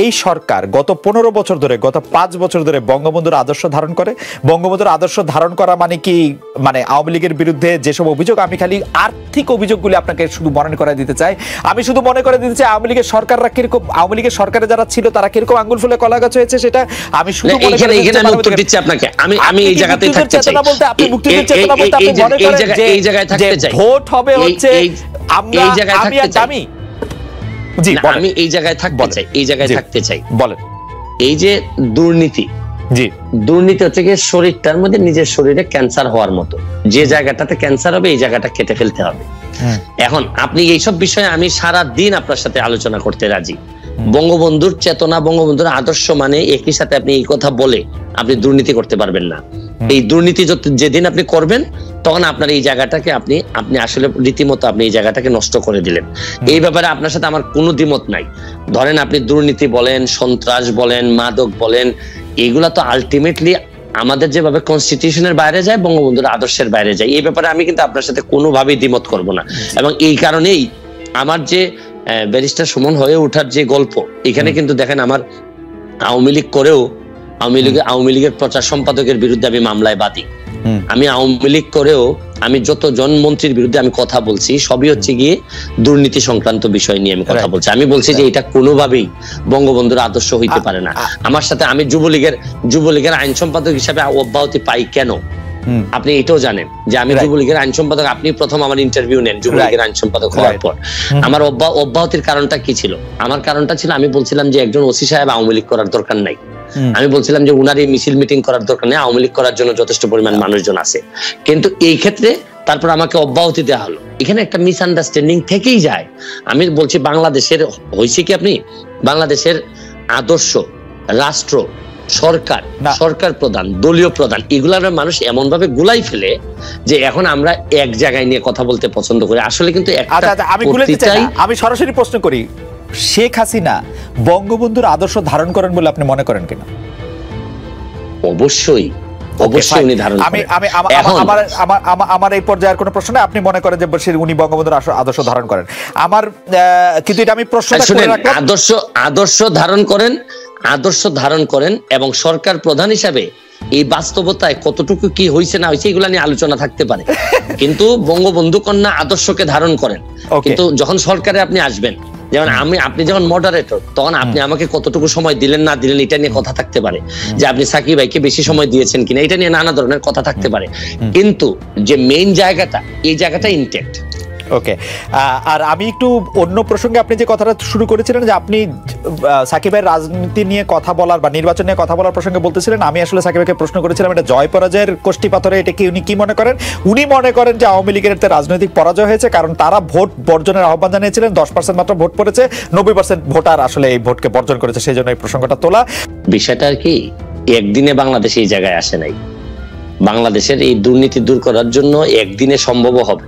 এই সরকার গত পনেরো বছর ধরে গত পাঁচ বছর ধরে বঙ্গবন্ধুর আদর্শ ধারণ করে। বঙ্গবন্ধুর আদর্শ ধারণ করা মানে কি? মানে আওয়ামী লীগের বিরুদ্ধে যেসব অভিযোগ আমি খালি আর্থিক অভিযোগগুলি আপনাকে শুধু মনে করে দিতে চাই। আমি শুধু মনে করে দিতে চাই আওয়ামী লীগের সরকাররা কীরকম আওয়ামী লীগের সরকারে যারা ছিল তারা কীরকম আঙ্গুল ফুলে কলা গাছ হয়েছে সেটা আমি শুধু মনে করে আমি উত্তর দিচ্ছি আপনাকে। আমি আমি এই জায়গাতেই থাকতে চাই। বলতে আপনি মুক্তিযুদ্ধের চেতনা বলতে আপনি মনে করেন যে এই জায়গায় থাকতে চাই। ভোট হবে হচ্ছে আমরা এই জায়গায় আমি আমি জি আমি এই জায়গায় থাকতে চাই এই জায়গায় থাকতে চাই। বলেন। এই যে দুর্নীতি জি। দুর্নীতি হচ্ছে গিয়ে শরীরটার মধ্যে নিজের শরীরে ক্যান্সার হওয়ার মতো। যে জায়গাটাতে ক্যান্সার হবে এই জায়গাটা কেটে ফেলতে হবে। এখন আপনি এইসব বিষয়ে আমি সারা দিন আপনার সাথে আলোচনা করতে রাজি। বঙ্গবন্ধুর চেতনা বঙ্গবন্ধুর আদর্শ মানে একই সাথে আপনি এই কথা বলে আপনি দুর্নীতি করতে পারবেন না। এই দুর্নীতি যেদিন আপনি করবেন তখন আপনার এই জায়গাটাকে আপনি আপনি আসলে রীতিমতো আপনি এই জায়গাটাকে নষ্ট করে দিলেন। এই ব্যাপারে আপনার সাথে আমার কোনো দ্বিমত নাই। ধরেন আপনি দুর্নীতি বলেন সন্ত্রাস বলেন মাদক বলেন এগুলা তো আলটিমেটলি আমাদের যেভাবে কনস্টিটিউশনের বাইরে যায় বঙ্গবন্ধুর আদর্শের বাইরে যায়। এই ব্যাপারে আমি কিন্তু আপনার সাথে কোনোভাবেই দ্বিমত করব না। এবং এই কারণেই আমার যে ব্যারিস্টার সুমন হয়ে ওঠার যে গল্প এখানে কিন্তু দেখেন আমার আওয়ামী লীগ করেও আওয়ামী লীগের আওয়ামী লীগের প্রচার সম্পাদকের বিরুদ্ধে আমি মামলায় বাদী। আমি আওয়ামী লীগ করেও আমি যতজন মন্ত্রীর বিরুদ্ধে আমি কথা বলছি সবই হচ্ছে গিয়ে দুর্নীতি সংক্রান্ত বিষয় নিয়ে আমি কথা বলছি। আমি বলছি যে এটা কোনোভাবেই বঙ্গবন্ধুর আদর্শ হইতে পারে না। আমার সাথে আমি যুবলীগের যুবলীগের আইন সম্পাদক হিসাবে অব্যাহতি পাই কেন? আপনি এটাও জানেন যে আমি যুবলীগের আইন সম্পাদক আপনি প্রথম আমার ইন্টারভিউ নেন যুবলীগের আইন সম্পাদক হওয়ার পর। আমার অব্যাহতির কারণটা কি ছিল? আমার কারণটা ছিল আমি বলছিলাম যে একজন ওসি সাহেব আওয়ামী লীগ করার দরকার নাই। আমি বলছিলাম যে উনার এই মিছিল মিটিং করার দরকার নেই আওয়ামী লীগ করার জন্য যথেষ্ট পরিমাণ মানুষজন আছে। কিন্তু এই ক্ষেত্রে তারপর আমাকে অব্যাহতি দেওয়া হলো। এখানে একটা মিসআন্ডারস্ট্যান্ডিং থেকেই যায়। আমি বলছি বাংলাদেশের হয়েছে কি আপনি? বাংলাদেশের আদর্শ রাষ্ট্র সরকার সরকার প্রধান দলীয় প্রধান এগুলার মানুষ এমন ভাবে গুলাই ফেলে যে এখন আমরা এক জায়গায় নিয়ে কথা বলতে পছন্দ করি। আসলে কিন্তু আমি আমি সরাসরি প্রশ্ন করি। শেখ হাসিনা বঙ্গবন্ধুর আদর্শ ধারণ করেন বলে আপনি মনে করেন কিনা? অবশ্যই। অবশ্যই উনি ধারণ আমি আমি আমার আমার এই পর্যায়ের কোনো প্রশ্ন আপনি মনে করেন যে উনি বঙ্গবন্ধুর আদর্শ ধারণ করেন। আমার কিন্তু এটা আমি প্রশ্ন আদর্শ আদর্শ ধারণ করেন আদর্শ ধারণ করেন এবং সরকার প্রধান হিসাবে এই বাস্তবতায় কতটুকু কি হয়েছে না হয়েছে এগুলা নিয়ে আলোচনা থাকতে পারে। কিন্তু বঙ্গবন্ধু কন্যা আদর্শকে ধারণ করেন। কিন্তু যখন সরকারে আপনি আসবেন যেমন আমি আপনি যখন মডারেটর তখন আপনি আমাকে কতটুকু সময় দিলেন না দিলেন এটা নিয়ে কথা থাকতে পারে। যে আপনি সাকিব ভাইকে বেশি সময় দিয়েছেন কিনা এটা নিয়ে নানা ধরনের কথা থাকতে পারে। কিন্তু যে মেইন জায়গাটা এই জায়গাটা ইনটেক্ট ওকে আর আমি একটু অন্য প্রসঙ্গে আপনি যে কথাটা শুরু করেছিলেন যে আপনি সাকিবের রাজনীতি নিয়ে কথা বলার বা নির্বাচন নিয়ে কথা বলার প্রসঙ্গে বলতেছিলেন, আমি আসলে সাকিবকে প্রশ্ন করেছিলাম, এটা জয় পরাজয়ের কোষ্ঠী পাথরে এটা কি উনি কি মনে করেন? উনি মনে করেন যে আওয়ামী লীগের একটা রাজনৈতিক পরাজয় হয়েছে, কারণ তারা ভোট বর্জনের আহ্বান জানিয়েছিলেন, দশ পার্সেন্ট মাত্র ভোট পড়েছে, নব্বই পার্সেন্ট ভোটার আসলে এই ভোটকে বর্জন করেছে, সেই জন্য এই প্রসঙ্গটা তোলা। বিষয়টা কি, একদিনে বাংলাদেশ এই জায়গায় আসে নাই। বাংলাদেশের এই দুর্নীতি দূর করার জন্য একদিনে সম্ভব হবে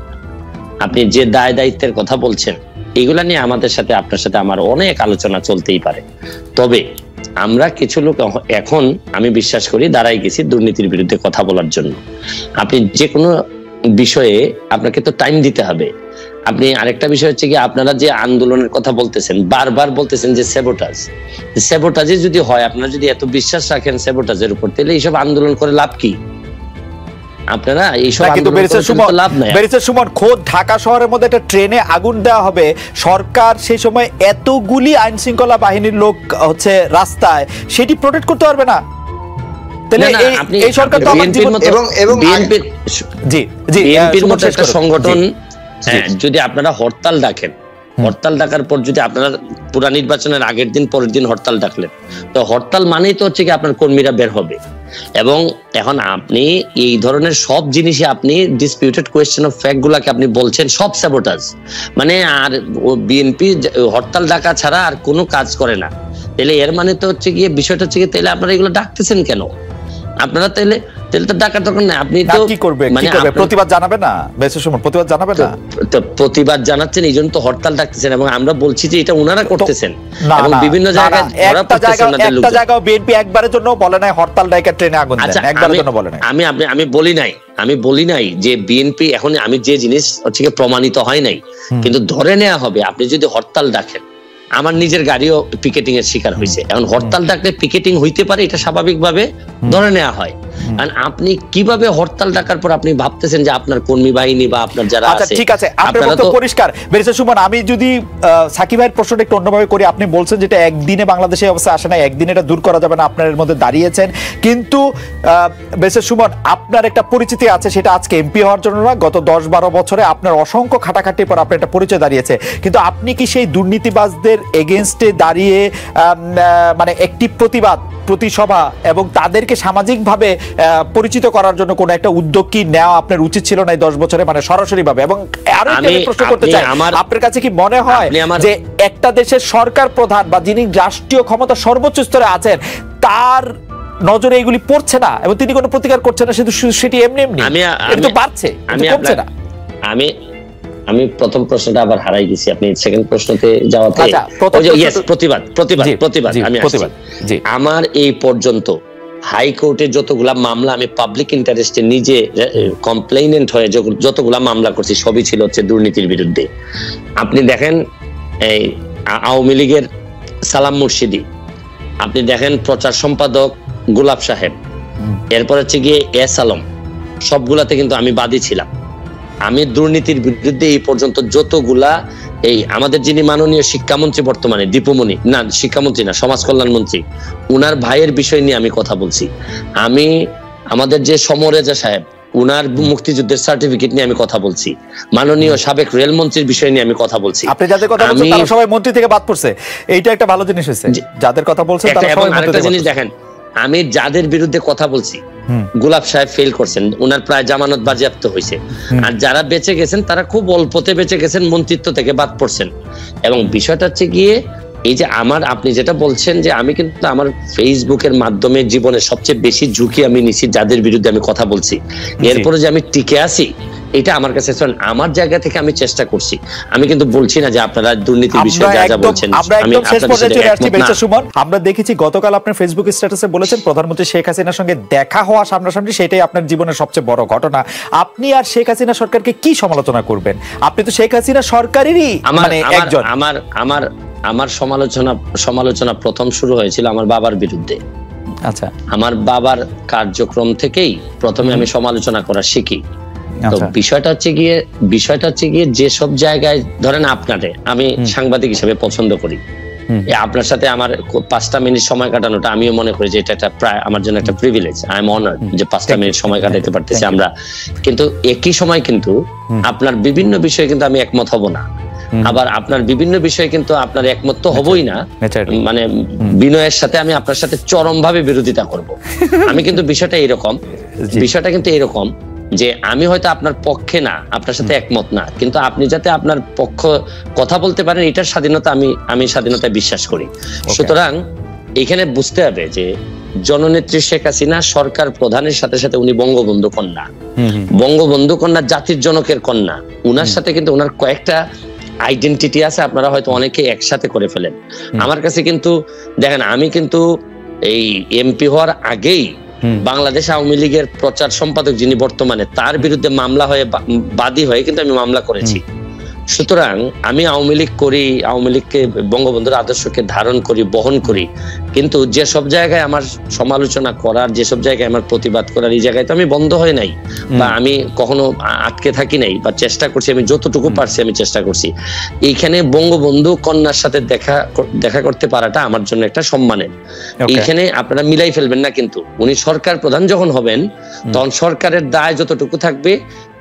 আপনি যে দায় দায়িত্বের কথা বলছেন, এগুলা নিয়ে আমাদের সাথে, আপনার সাথে আমার অনেক আলোচনা চলতেই পারে। তবে আমরা কিছু লোক এখন আমি বিশ্বাস করি দাঁড়াই গেছি দুর্নীতির বিরুদ্ধে কথা বলার জন্য। আপনি যে কোনো বিষয়ে আপনাকে তো টাইম দিতে হবে। আপনি আরেকটা বিষয় হচ্ছে কি আপনারা যে আন্দোলনের কথা বলতেছেন, বারবার বলতেছেন যে সেবোটাজ সেবোটাজে যদি হয়, আপনারা যদি এত বিশ্বাস রাখেন সেবোটাজের উপর, তাহলে এইসব আন্দোলন করে লাভ কি? আপনারা এইসব কিন্তু লাভ নাই। সুমন খোদ ঢাকা শহরের মধ্যে একটা ট্রেনে আগুন দেওয়া হবে। সরকার সেই সময় এতগুলি আইন শৃঙ্খলা বাহিনীর লোক হচ্ছে রাস্তায় সেটি প্রোটেক্ট করতে পারবে না। এই সরকার তো এবং এবং জি জি বিএনপির মতো একটা সংগঠন হ্যাঁ, যদি আপনারা হরতাল ডাকেন হরতাল ডাকার পর যদি আপনারা পুরা নির্বাচনের আগের দিন, পরের দিন হরতাল ডাকলেন, তো হরতাল মানেই তো হচ্ছে কি আপনার কর্মীরা বের হবে। এবং এখন আপনি এই ধরনের সব জিনিসই আপনি ডিসপিউটেড কোয়েশ্চেন অফ ফ্যাক্ট গুলাকে আপনি বলছেন, সব স্যাবোটাজ মানে আর বিএনপি হরতাল ডাকা ছাড়া আর কোনো কাজ করে না। তাহলে এর মানে তো হচ্ছে গিয়ে বিষয়টা হচ্ছে গিয়ে, তাহলে আপনারা এগুলো ডাকতেছেন কেন? আপনারা তাহলে তাহলে তো ডাকার দরকার নেই। আপনি তো কি করবে? মানে প্রতিবাদ জানাবে না? বেশি সময় প্রতিবাদ জানাবে না? তো প্রতিবাদ জানাচ্ছেন এই জন্য তো হরতাল ডাকতেছেন এবং আমরা বলছি যে এটা ওনারা করতেছেন। এবং বিভিন্ন জায়গায় একটা জায়গায় একটা জায়গায় বিএনপি একবারের জন্য বলে নাই হরতাল ডাকা ট্রেনে আগুন দেন আচ্ছা, একবারের জন্য বলে নাই। আমি আপনি আমি বলি নাই আমি বলি নাই যে বিএনপি এখন আমি যে জিনিস হচ্ছে প্রমাণিত হয় নাই। কিন্তু ধরে নেওয়া হবে আপনি যদি হরতাল ডাকেন আমার নিজের গাড়িও পিকেটিং এর শিকার হয়েছে। এখন হরতাল ডাকলে পিকেটিং হইতে পারে এটা স্বাভাবিকভাবে ধরে নেওয়া হয়। আর আপনি কীভাবে হরতাল ডাকার পর আপনি ভাবতেছেন যে আপনার কর্মী বাহিনী বা আপনার যারা আচ্ছা আছে ঠিক আছে। আপনার আপনারা তো পরিষ্কার। ব্যারিস্টার সুমন আমি যদি সাকিব ভাইয়ের প্রশ্নটা একটু অন্যভাবে করি আপনি বলছেন যেটা একদিনে বাংলাদেশে অবস্থা আসে না একদিনে এটা দূর করা যাবে না আপনার এর মধ্যে দাঁড়িয়েছেন। কিন্তু ব্যারিস্টার সুমন আপনার একটা পরিচিতি আছে সেটা আজকে এমপি হওয়ার জন্য না গত দশ বারো বছরে আপনার অসংখ্য খাটাখাটির পর আপনার একটা পরিচয় দাঁড়িয়েছে। কিন্তু আপনি কি সেই দুর্নীতিবাজদের এগেনস্টে দাঁড়িয়ে মানে একটি প্রতিবাদ প্রতিসভা এবং তাদেরকে সামাজিকভাবে পরিচিত করার জন্য কোনো একটা উদ্যোগ কি নেওয়া আপনার উচিত ছিল না এই দশ বছরে? মানে সরাসরি ভাবে এবং আরও প্রশ্ন করতে চাই আপনার কাছে কি মনে হয় যে একটা দেশের সরকার প্রধান বা যিনি রাষ্ট্রীয় ক্ষমতা সর্বোচ্চ স্তরে আছেন তার নজরে এগুলি পড়ছে না? এবং তিনি কোনো প্রতিকার করছেন না শুধু শুধু সেটি এমনি এমনি। আমি তো বাড়ছে কমছে না। আমি আমি প্রথম প্রশ্নটা আবার হারাই গেছি। আপনি সেকেন্ড প্রশ্নতে যাওয়াতে আচ্ছা, প্রতিবাদ প্রতিবাদ প্রতিবাদ আমি প্রতিবাদ, আমার এই পর্যন্ত হাইকোর্টে যতগুলা মামলা আমি পাবলিক ইন্টারেস্টে নিজে কমপ্লেইনেন্ট হয়ে যতগুলা মামলা করছি সবই ছিল হচ্ছে দুর্নীতির বিরুদ্ধে। আপনি দেখেন এই আওয়ামী লীগের সালাম মুর্শিদি আপনি দেখেন প্রচার সম্পাদক গোলাপ সাহেব এরপর হচ্ছে গিয়ে এস আলম সবগুলাতে কিন্তু আমি বাদী ছিলাম। আমি দুর্নীতির বিরুদ্ধে এই পর্যন্ত যতগুলা এই আমাদের যিনি মাননীয় শিক্ষামন্ত্রী বর্তমানে দীপুমণি না শিক্ষামন্ত্রী না সমাজ কল্যাণ মন্ত্রী উনার ভাইয়ের বিষয় নিয়ে আমি কথা বলছি। আমি আমাদের যে সমরেজা সাহেব উনার মুক্তিযুদ্ধের সার্টিফিকেট নিয়ে আমি কথা বলছি। মাননীয় সাবেক রেলমন্ত্রীর বিষয় নিয়ে আমি কথা বলছি। আপনি যাদের কথা বলছেন তারা সবাই মন্ত্রী থেকে বাদ পড়ছে। এইটা একটা ভালো জিনিস হয়েছে। যাদের কথা বলছেন তারা সবাই মন্ত্রী থেকে। দেখেন আমি যাদের বিরুদ্ধে কথা বলছি। গোলাপ সাহেব ফেল করছেন উনার প্রায় জামানত বাজেয়াপ্ত হয়েছে। আর যারা বেঁচে গেছেন তারা খুব অল্পতে বেঁচে গেছেন মন্ত্রিত্ব থেকে বাদ পড়ছেন। এবং বিষয়টা হচ্ছে গিয়ে এই যে আমার আপনি যেটা বলছেন যে আমি কিন্তু আমার ফেসবুকের মাধ্যমে জীবনে সবচেয়ে বেশি ঝুঁকি আমি নিছি যাদের বিরুদ্ধে আমি কথা বলছি। এরপরে যে আমি টিকে আছি এটা আমার কাছে আমার জায়গা থেকে আমি চেষ্টা করছি। আমি কিন্তু বলছি না যে আপনারা দুর্নীতির বিষয়ে যা যা বলছেন আমি সুমন। আমরা দেখেছি গতকাল আপনার ফেসবুক স্ট্যাটাসে বলেছেন প্রধানমন্ত্রী শেখ হাসিনার সঙ্গে দেখা হওয়া সামনাসামনি সেটাই আপনার জীবনের সবচেয়ে বড় ঘটনা। আপনি আর শেখ হাসিনা সরকারকে কি সমালোচনা করবেন? আপনি তো শেখ হাসিনা সরকারেরই মানে একজন। আমার আমার আমার সমালোচনা সমালোচনা প্রথম শুরু হয়েছিল আমার বাবার বিরুদ্ধে। আচ্ছা। আমার বাবার কার্যক্রম থেকেই প্রথমে আমি সমালোচনা করা শিখি। তো আচ্ছা। বিষয়টা হচ্ছে গিয়ে বিষয়টা হচ্ছে গিয়ে যেসব জায়গায় ধরেন আপনারে আমি সাংবাদিক হিসেবে পছন্দ করি। আপনার সাথে আমার পাঁচটা মিনিট সময় কাটানোটা আমিও মনে করি যে এটা একটা প্রায় আমার জন্য একটা প্রিভিলেজ আই এম অনার যে পাঁচটা মিনিট সময় কাটাতে পারতেছি আমরা। কিন্তু একই সময় কিন্তু আপনার বিভিন্ন বিষয়ে কিন্তু আমি একমত হব না। আবার আপনার বিভিন্ন বিষয়ে কিন্তু আপনার একমত তো হবই না। মানে বিনয়ের সাথে আমি আপনার সাথে চরম ভাবে বিরোধিতা করব। আমি কিন্তু বিষয়টা এরকম বিষয়টা কিন্তু এরকম যে আমি হয়তো আপনার পক্ষে না আপনার সাথে একমত না কিন্তু আপনি যাতে আপনার পক্ষ কথা বলতে পারেন এটার স্বাধীনতা আমি আমি স্বাধীনতায় বিশ্বাস করি। সুতরাং এখানে বুঝতে হবে যে জননেত্রী শেখ হাসিনা সরকার প্রধানের সাথে সাথে উনি বঙ্গবন্ধু কন্যা। বঙ্গবন্ধু কন্যা জাতির জনকের কন্যা। উনার সাথে কিন্তু উনার কয়েকটা আইডেন্টিটি আছে আপনারা হয়তো অনেকে একসাথে করে ফেলেন। আমার কাছে কিন্তু দেখেন আমি কিন্তু এই এমপি হওয়ার আগেই। বাংলাদেশ আওয়ামী লীগের প্রচার সম্পাদক যিনি বর্তমানে তার বিরুদ্ধে মামলা হয়ে বাদী হয়ে কিন্তু আমি মামলা করেছি। সুতরাং আমি আওয়ামী লীগ করি আওয়ামী লীগকে বঙ্গবন্ধুর আদর্শকে ধারণ করি বহন করি। কিন্তু যে সব জায়গায় আমার সমালোচনা করার যেসব জায়গায় আমার প্রতিবাদ করার এই জায়গায় তো আমি বন্ধ হয় নাই। বা আমি কখনো আটকে থাকি নাই বা চেষ্টা করছি আমি যতটুকু পারছি আমি চেষ্টা করছি। এইখানে বঙ্গবন্ধু কন্যার সাথে দেখা দেখা করতে পারাটা আমার জন্য একটা সম্মানের. এইখানে আপনারা মিলাই ফেলবেন না কিন্তু। উনি সরকার প্রধান যখন হবেন তখন সরকারের দায় যতটুকু থাকবে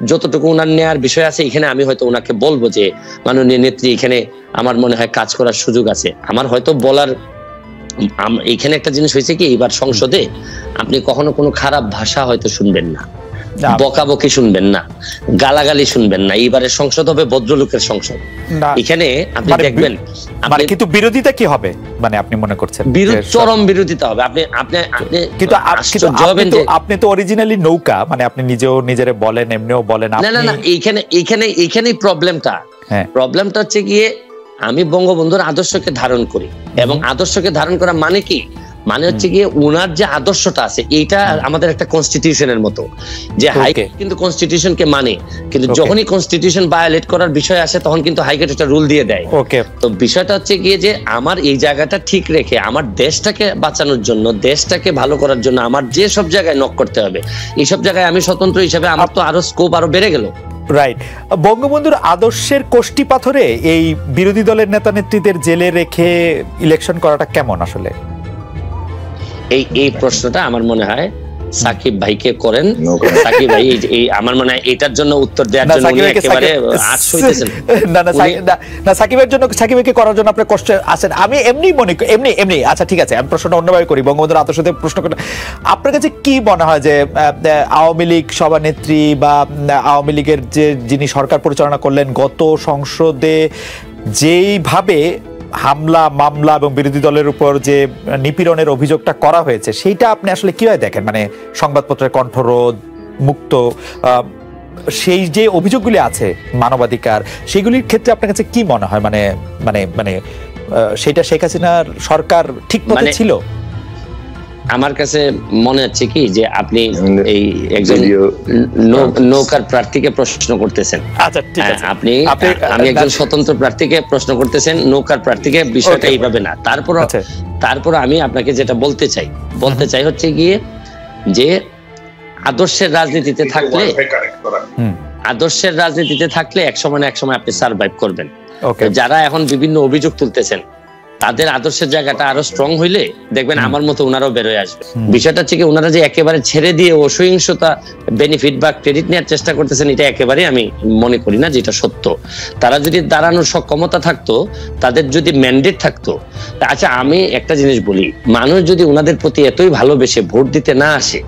যতটুকু উনার নেওয়ার বিষয় আছে এখানে আমি হয়তো ওনাকে বলব যে মাননীয় নেত্রী এখানে আমার মনে হয় কাজ করার সুযোগ আছে। আমার হয়তো বলার এখানে একটা জিনিস হয়েছে কি এবার সংসদে আপনি কখনো কোনো খারাপ ভাষা হয়তো শুনবেন না না, বকাবকি শুনবেন না গালাগালি শুনবেন না। এইবারের সংসদ হবে ভদ্রলোকের সংসদ। এখানে আপনি মানে দেখবেন মানে কিন্তু বিরোধিতা কি হবে মানে আপনি মনে করছেন? চরম বিরোধিতা হবে। আপনি আপনি আপনি কিন্তু আপনি তো অরিজিনালি নৌকা মানে আপনি নিজেও নিজেরে বলেন এমনিও বলেন। না না না এইখানে এইখানে এইখানেই প্রবলেমটা হ্যাঁ। প্রবলেমটা হচ্ছে গিয়ে আমি বঙ্গবন্ধুর আদর্শকে ধারণ করি। এবং আদর্শকে ধারণ করা মানে কি? মানে হচ্ছে গিয়ে উনার যে আদর্শটা আছে এইটা আমাদের একটা কনস্টিটিউশনের মতো। যে হাই Okay. কিন্তু কনস্টিটিউশনকে মানে। কিন্তু যখনই কনস্টিটিউশন ভায়োলেট করার বিষয় আসে তখন কিন্তু হাইকোর্ট একটা রুল দিয়ে দেয়। ওকে তো বিষয়টা হচ্ছে গিয়ে যে আমার এই জায়গাটা ঠিক রেখে আমার দেশটাকে বাঁচানোর জন্য দেশটাকে ভালো করার জন্য আমার যে সব জায়গায় নক করতে হবে এইসব জায়গায় আমি স্বতন্ত্র হিসেবে আমার তো আরও স্কোপ আরও বেড়ে গেল। রাইট বঙ্গবন্ধুর আদর্শের কোষ্টি পাথরে এই বিরোধী দলের নেতা নেত্রীদের জেলে রেখে ইলেকশন করাটা কেমন আসলে? এই এই প্রশ্নটা আমার মনে হয় সাকিব ভাইকে করেন। সাকিব ভাই এই আমার মনে হয় এটার জন্য উত্তর দেওয়ার না, জন্য উনি একেবারে আজ হইতেছেন। না না সাকিব- না, সাকিবের জন্য সাকিবকে করার জন্য আপনার কষ্ট আছেন। আমি এমনি মনে করি- এমনি এমনি। আচ্ছা ঠিক আছে আমি প্রশ্নটা অন্যভাবে করি। বঙ্গবন্ধুর আদর্শতে প্রশ্ন করি আপনার কাছে কি মনে হয় যে আওয়ামী লীগ সভানেত্রী বা আওয়ামী লীগের যে যিনি সরকার পরিচালনা করলেন গত সংসদে যেইভাবে হামলা মামলা এবং বিরোধী দলের উপর যে নিপীড়নের অভিযোগটা করা হয়েছে সেইটা আপনি আসলে কীভাবে দেখেন? মানে সংবাদপত্রের কণ্ঠরোধ মুক্ত সেই যে অভিযোগগুলি আছে মানবাধিকার সেগুলির ক্ষেত্রে আপনার কাছে কি মনে হয়? মানে মানে মানে সেটা শেখ হাসিনার সরকার ঠিক মানে- ছিল? আমার কাছে মনে হচ্ছে কি যে আপনি এই একজন নৌকার প্রার্থীকে প্রশ্ন করতেছেন। আচ্ছা ঠিক হ্যাঁ, আছে। আপনি আপনি আমি একজন স্বতন্ত্র প্রার্থীকে প্রশ্ন করতেছেন নৌকার প্রার্থীকে বিষয়টা এইভাবে না। তারপর আচ্ছা। তারপর আমি আপনাকে যেটা বলতে চাই বলতে চাই হচ্ছে গিয়ে যে আদর্শের রাজনীতিতে থাকলে আদর্শের রাজনীতিতে থাকলে এক সময় না এক সময় আপনি সার্ভাইভ করবেন। ওকে যারা এখন বিভিন্ন অভিযোগ তুলতেছেন তাদের আদর্শের জায়গাটা আরও স্ট্রং হইলে দেখবেন আমার মতো ওনারাও বেরোয় আসবে। বিষয়টা হচ্ছে কি ওনারা যে একেবারে ছেড়ে দিয়ে অসহিংসতা বেনিফিট বা ক্রেডিট নেওয়ার চেষ্টা করতেছেন এটা একেবারে আমি মনে করি না যেটা সত্য। তারা যদি দাঁড়ানোর সক্ষমতা থাকতো তাদের যদি ম্যান্ডেট থাকতো আচ্ছা আমি একটা জিনিস বলি মানুষ যদি ওনাদের প্রতি এতই ভালোবেসে ভোট দিতে না আসে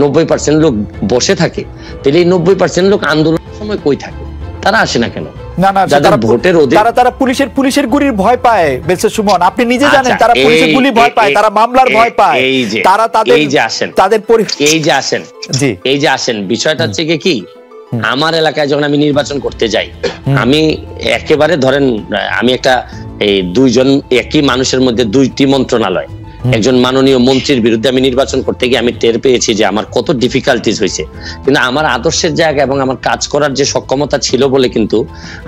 নব্বই পার্সেন্ট লোক বসে থাকে তাহলে এই নব্বই পার্সেন্ট লোক আন্দোলনের সময় কই থাকে? তারা আসে না কেন? না না যাদের ভোটের তারা তারা পুলিশের পুলিশের গুলির ভয় পায় বেলসে সুমন। আপনি নিজে জানেন তারা পুলিশের এই- গুলি ভয় পায় তারা মামলার ভয় পায়। যে- তারা তাদের এই যে আসেন। তাদের এই যে আসেন। জি। এই যে আসেন বিষয়টা হচ্ছে কি? আমার এলাকায় যখন আমি নির্বাচন করতে যাই আমি একেবারে ধরেন আমি একটা এই দুইজন একই মানুষের মধ্যে দুইটি মন্ত্রণালয়। একজন মাননীয় মন্ত্রীর বিরুদ্ধে আমি নির্বাচন করতে গিয়ে আমি টের পেয়েছি যে আমার কত ডিফিকাল্টিস হয়েছে। কিন্তু আমার আদর্শের জায়গা এবং আমার কাজ করার যে সক্ষমতা ছিল বলে কিন্তু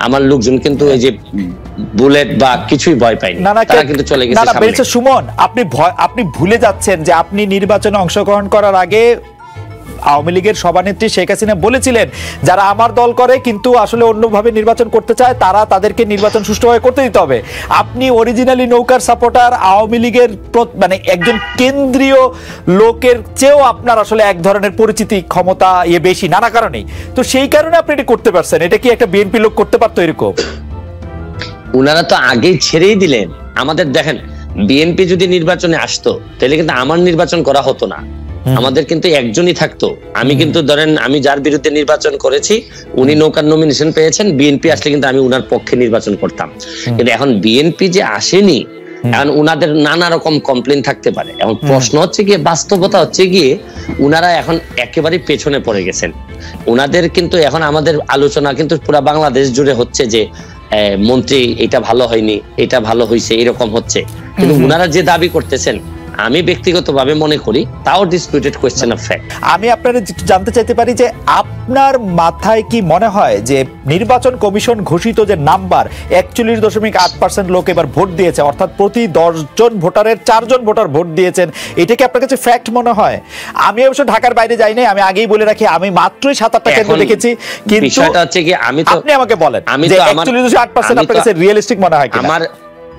আমার লোকজন কিন্তু এই যে বুলেট বা কিছুই ভয় পায়নি। তারা কিন্তু চলে গেছে সুমন আপনি ভয় আপনি ভুলে যাচ্ছেন যে আপনি নির্বাচনে অংশগ্রহণ করার আগে আওয়ামী লীগের সভানেত্রী শেখ হাসিনা বলেছিলেন, যারা আমার দল করে কিন্তু আসলে অন্যভাবে নির্বাচন করতে চায়, তারা তাদেরকে নির্বাচন সুষ্ঠুভাবে করতে দিতে হবে। আপনি অরিজিনালি নৌকার সাপোর্টার আওয়ামী লীগের মানে একজন কেন্দ্রীয় লোকের চেয়েও আপনার আসলে এক ধরনের পরিচিতি ক্ষমতা ইয়ে বেশি, নানা কারণেই। তো সেই কারণে আপনি এটা করতে পারছেন, এটা কি একটা বিএনপি লোক করতে পারতো এরকম? উনারা তো আগেই ছেড়েই দিলেন। আমাদের দেখেন, বিএনপি যদি নির্বাচনে আসতো, তাহলে কিন্তু আমার নির্বাচন করা হতো না। আমাদের কিন্তু একজনই থাকতো। আমি কিন্তু ধরেন আমি যার বিরুদ্ধে নির্বাচন করেছি উনি নৌকার নমিনেশন পেয়েছেন বিএনপি আসলে কিন্তু আমি উনার পক্ষে নির্বাচন করতাম। কিন্তু এখন বিএনপি যে আসেনি এখন উনাদের নানা রকম কমপ্লেন থাকতে পারে। এখন প্রশ্ন হচ্ছে গিয়ে বাস্তবতা হচ্ছে গিয়ে উনারা এখন একেবারে পেছনে পড়ে গেছেন। উনাদের কিন্তু এখন আমাদের আলোচনা কিন্তু পুরো বাংলাদেশ জুড়ে হচ্ছে যে মন্ত্রী এটা ভালো হয়নি এটা ভালো হয়েছে এরকম হচ্ছে। কিন্তু উনারা যে দাবি করতেছেন আমি ব্যক্তিগতভাবে মনে করি তাও ডিসপিউটেড কোয়েশ্চেন অফ ফ্যাক্ট আমি আপনার জানতে চাইতে পারি যে আপনার মাথায় কি মনে হয় যে নির্বাচন কমিশন ঘোষিত যে নাম্বার একচল্লিশ দশমিক আট পার্সেন্ট লোক এবার ভোট দিয়েছে অর্থাৎ প্রতি দশজন ভোটারের চারজন ভোটার ভোট দিয়েছেন এটা কি আপনার কাছে ফ্যাক্ট মনে হয় আমি অবশ্য ঢাকার বাইরে যাই নাই আমি আগেই বলে রাখি আমি মাত্রই সাত আটটা কেন্দ্র দেখেছি কিন্তু বিষয়টা হচ্ছে কি আমি তো আপনি আমাকে বলেন আমি তো আমার- একচল্লিশ দশমিক আট পার্সেন্ট আমি আপনার কাছে রিয়েলিস্টিক মনে হয় কিনা? আমার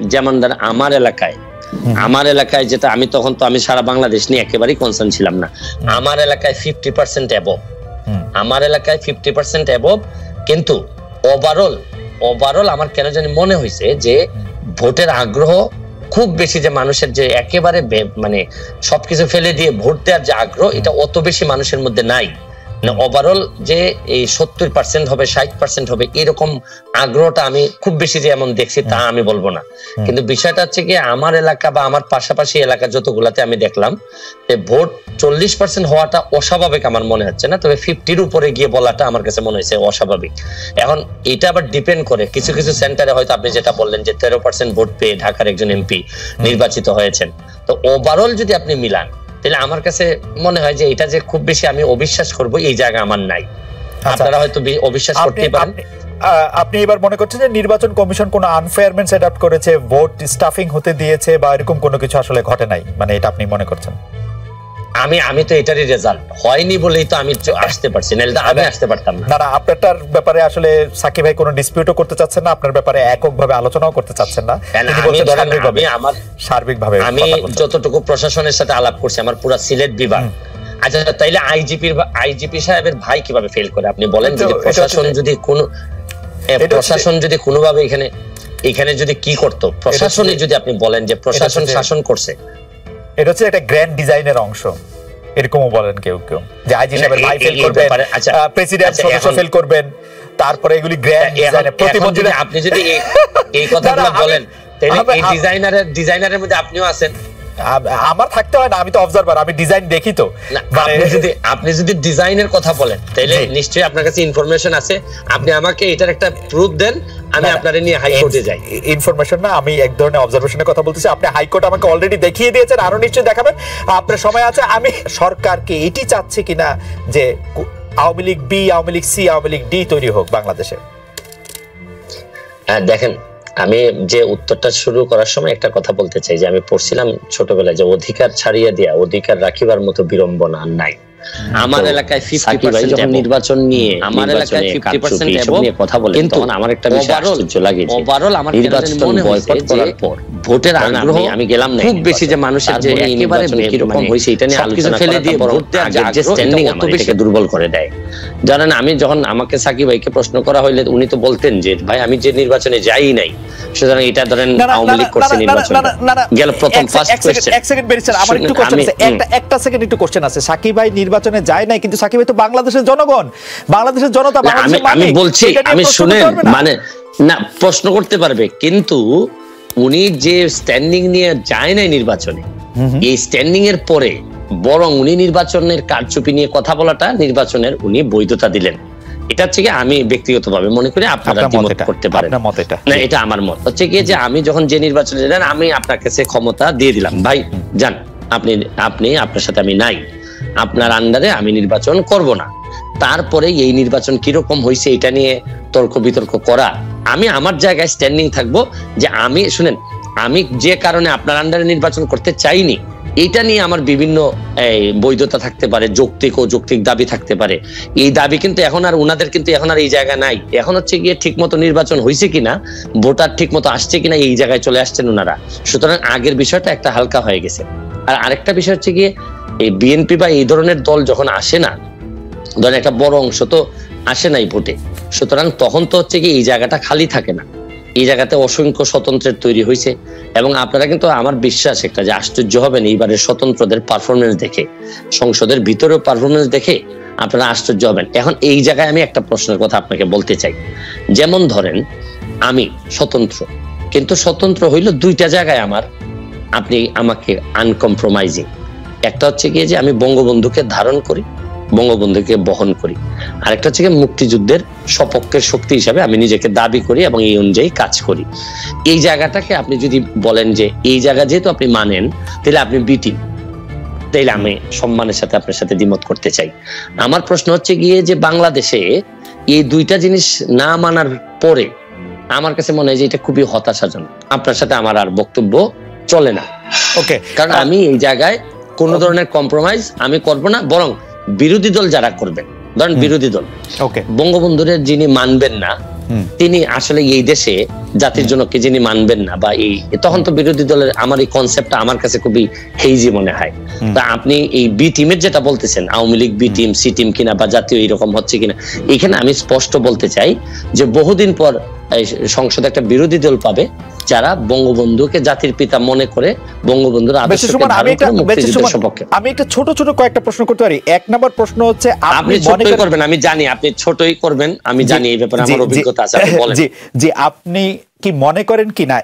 যেমন ধর আমার এলাকায় আমার এলাকায় যেটা আমি তখন তো আমি সারা বাংলাদেশ নিয়ে একেবারেই কনসার্ন ছিলাম না। আমার এলাকায় ফিফটি পার্সেন্ট অ্যাবভ আমার এলাকায় ফিফটি পার্সেন্ট অ্যাবভ কিন্তু ওভারঅল ওভারঅল আমার কেন জানি মনে হয়েছে যে ভোটের আগ্রহ খুব বেশি যে মানুষের যে একেবারে মানে সবকিছু ফেলে দিয়ে ভোট দেওয়ার যে আগ্রহ এটা অত বেশি মানুষের মধ্যে নাই। ওভারঅল যে এই সত্তর পার্সেন্ট হবে ষাট পার্সেন্ট হবে এরকম আগ্রহটা আমি খুব বেশি যে এমন দেখছি তা আমি বলব না। কিন্তু বিষয়টা হচ্ছে কি আমার এলাকা বা আমার পাশাপাশি এলাকা যতগুলাতে আমি দেখলাম যে ভোট চল্লিশ পার্সেন্ট হওয়াটা অস্বাভাবিক আমার মনে হচ্ছে না তবে ফিফটির উপরে গিয়ে বলাটা আমার কাছে মনে হয়েছে অস্বাভাবিক। এখন এটা আবার ডিপেন্ড করে কিছু কিছু সেন্টারে হয়তো আপনি যেটা বললেন যে তেরো পার্সেন্ট ভোট পেয়ে ঢাকার একজন এমপি নির্বাচিত হয়েছেন। তো ওভারঅল যদি আপনি মিলান তাহলে আমার কাছে মনে হয় যে এটা যে খুব বেশি আমি অবিশ্বাস করব এই জায়গা আমার নাই। আপনারা হয়তো অবিশ্বাস করতে পারেন। আপনি- এবার মনে করছেন যে নির্বাচন কমিশন কোনো আনফেয়ারমেন্ট সেট আপ করেছে ভোট স্টাফিং হতে দিয়েছে বা এরকম কোনো কিছু আসলে ঘটে নাই মানে এটা আপনি মনে করছেন? আমি আমি তো এটারই রেজাল্ট হয়নি বলেই তো আমি আসতে পারছি নাহলে আমি আসতে পারতাম না। না আপনারটার ব্যাপারে আসলে সাকিব ভাই কোনো ডিসপিউটও করতে চাচ্ছেন না আপনার ব্যাপারে এককভাবে আলোচনাও করতে চাচ্ছেন না। তিনি আমি বলছেন সার্বিকভাবে আমি আমার সার্বিকভাবে আমি যতটুকু প্রশাসনের সাথে আলাপ করছি আমার পুরো সিলেট বিভাগ। আচ্ছা তাইলে আইজিপির আইজিপি সাহেবের ভাই কীভাবে ফেল করে? আপনি বলেন যদি প্রশাসন যদি কোন প্রশাসন যদি কোনোভাবে এখানে এখানে যদি কি করতো? প্রশাসনে যদি আপনি বলেন যে প্রশাসন শাসন করছে। এটা হচ্ছে একটা গ্র্যান্ড ডিজাইনের অংশ। এরকমও বলেন কেউ কেউ। যে আইজি সাহেবের ভাই ফেল করবেন ব্যাপারে- আচ্ছা, প্রেসিডেন্ট আচ্ছা, সদস্য ফেল করবেন তারপরে এগুলি গ্র্যান্ড ডিজাইনে প্রতিমন্ত্রী আপনি যদি এই- কথাগুলো বলেন তাহলে এই ডিজাইনারের ডিজাইনারের মধ্যে আপনিও আছেন। আমার থাকতে হয় না আমি তো অবজারভার আমি ডিজাইন দেখি তো। মানে আপনি যদি আপনি যদি ডিজাইনের কথা বলেন তাহলে। নিশ্চয়ই আপনার কাছে ইনফরমেশন আছে। আপনি আমাকে এটার একটা প্রুফ দেন আমি আপনারে নিয়ে হাইকোর্টে যাই। ইনফরমেশন না আমি এক ধরনের অবজারভেশনের কথা বলতেছি। আপনি হাইকোর্ট আমাকে অলরেডি দেখিয়ে দিয়েছেন আরও নিশ্চয়ই দেখাবেন। আপনার সময় আছে আমি সরকারকে এটি চাচ্ছে কিনা যে Awami League B Awami League C Awami League D তৈরি হোক বাংলাদেশে। হ্যাঁ দেখেন আমি যে উত্তরটা শুরু করার সময় একটা কথা বলতে চাই যে আমি পড়ছিলাম ছোটবেলায় যে অধিকার ছাড়িয়ে দেয়া অধিকার রাখিবার মতো বিড়ম্বনা আর নাই। আমার এলাকায় যখন নির্বাচন নিয়ে আমার এলাকায় কথা তখন আমার একটা বিষয় আশ্চর্য লাগে আমার নির্বাচন মনে বয়কট করার পর। ভোটের আগ্রহ আমি- গেলাম না খুব বেশি যে। মানুষের যে এই একেবারে নির্বাচনে কীরকম মানে এটা নিয়ে আলোচনা ফেলে দিয়ে ভোট দেওয়ার যে আগ্রহ, আমার এটাকে দুর্বল করে দেয়। জানেন আমি যখন আমাকে সাকিব ভাইকে প্রশ্ন করা হইলে উনি তো বলতেন যে ভাই আমি যে নির্বাচনে যাই নাই সুতরাং এটা ধরেন আওয়ামী লীগ করছে নির্বাচন গেল প্রথম ফার্স্ট কোয়েশ্চেন এক সেকেন্ড বেরিয়েছেন আমার একটু কোশ্চেন আছে একটা একটা সেকেন্ড একটু কোশ্চেন আছে। সাকিব ভাই নির্বাচনে যায় নাই কিন্তু সাকিব ভাই তো বাংলাদেশের জনগণ। বাংলাদেশের জনতা বাংলাদেশের আমি বলছি আমি প্রশ্ন শুনে করতে পারবে না? মানে না প্রশ্ন করতে পারবে কিন্তু উনি যে স্ট্যান্ডিং নিয়ে যায় নাই নির্বাচনে এই স্ট্যান্ডিং এর পরে বরং উনি নির্বাচনের কারচুপি নিয়ে কথা বলাটা নির্বাচনের উনি বৈধতা দিলেন। এটা হচ্ছে কি আমি ব্যক্তিগতভাবে মনে করি আপনারা মত করতে পারেন। না এটা আমার মত। হচ্ছে কি যে আমি যখন যে নির্বাচনে যান আমি আপনার কাছে ক্ষমতা দিয়ে দিলাম। ভাই যান আপনি আপনি আপনার সাথে আমি নাই। আপনার আন্ডারে আমি নির্বাচন করব না। তারপরে এই নির্বাচন কীরকম হয়েছে এটা নিয়ে তর্ক বিতর্ক করা। আমি আমার জায়গায় স্ট্যান্ডিং থাকব যে আমি শুনেন আমি যে কারণে আপনার আন্ডারে নির্বাচন করতে চাইনি এইটা নিয়ে আমার বিভিন্ন বৈধতা থাকতে পারে, যৌক্তিক ও যৌক্তিক দাবি থাকতে পারে। এই দাবি কিন্তু এখন আর উনাদের কিন্তু এখন আর এই জায়গা নাই। এখন হচ্ছে গিয়ে ঠিক মতো নির্বাচন হয়েছে কিনা, ভোটার ঠিক মতো আসছে কিনা, এই জায়গায় চলে আসছেন ওনারা সুতরাং আগের বিষয়টা একটা হালকা হয়ে গেছে। আর আরেকটা বিষয় হচ্ছে গিয়ে, এই বিএনপি বা এই ধরনের দল যখন আসে না, ধরেন একটা বড় অংশ তো আসে নাই ভোটে, সুতরাং তখন তো হচ্ছে কি এই জায়গাটা খালি থাকে না। এই জায়গাতে অসংখ্য স্বতন্ত্রের তৈরি হয়েছে এবং আপনারা কিন্তু আমার বিশ্বাস একটা যে আশ্চর্য হবেন এইবারের স্বতন্ত্রদের পারফরমেন্স দেখে। সংসদের ভিতরেও পারফরমেন্স দেখে আপনারা আশ্চর্য হবেন। এখন এই জায়গায় আমি একটা প্রশ্নের কথা আপনাকে বলতে চাই। যেমন ধরেন, আমি স্বতন্ত্র, কিন্তু স্বতন্ত্র হইল দুইটা জায়গায় আমার, আপনি আমাকে আনকম্প্রোমাইজিং একটা হচ্ছে গিয়ে যে আমি বঙ্গবন্ধুকে ধারণ করি বঙ্গবন্ধুকে বহন করি। আরেকটা হচ্ছে মুক্তিযুদ্ধের সপক্ষের শক্তি হিসাবে আমি নিজেকে দাবি করি এবং এই অনুযায়ী কাজ করি। এই জায়গাটাকে আপনি যদি বলেন যে এই জায়গা যেহেতু আপনি মানেন তাহলে আপনি বিটি তাইলে আমি সম্মানের সাথে আপনার সাথে দ্বিমত করতে চাই। আমার প্রশ্ন হচ্ছে গিয়ে যে বাংলাদেশে এই দুইটা জিনিস না মানার পরে আমার কাছে মনে হয় যে এটা খুবই হতাশাজনক। আপনার সাথে আমার আর বক্তব্য চলে না। ওকে কারণ আমি এই জায়গায় কোন ধরনের কম্প্রোমাইজ আমি করব না বরং বিরোধী দল যারা করবেন ধরেন বিরোধী দল ওকে। বঙ্গবন্ধুর যিনি মানবেন না তিনি আসলে এই দেশে জাতির জন্য কে যিনি মানবেন না বা এই তখন তো বিরোধী দলের আমার এই কনসেপ্টটা আমার কাছে খুবই হেইজি মনে হয়। তা আপনি এই বি টিমের যেটা বলতেছেন Awami League B team C team কিনা বা জাতীয় এরকম হচ্ছে কিনা এখানে আমি স্পষ্ট বলতে চাই যে বহুদিন পর সংসদে একটা বিরোধী দল পাবে যারা বঙ্গবন্ধুকে জাতির পিতা মনে করে বঙ্গবন্ধুর আদর্শকে আমি একটা সপক্ষে। আমি ছোট ছোট কয়েকটা প্রশ্ন করতে পারি। এক নম্বর প্রশ্ন হচ্ছে আপনি ছোটই করবেন আমি জানি আপনি ছোটই করবেন আমি জানি এই ব্যাপারে আমার অভিজ্ঞতা আছে আপনি বলেন। জি জি আপনি কি মনে করেন কিনা